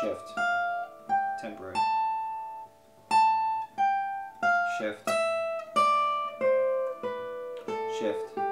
shift, temporary, shift, shift.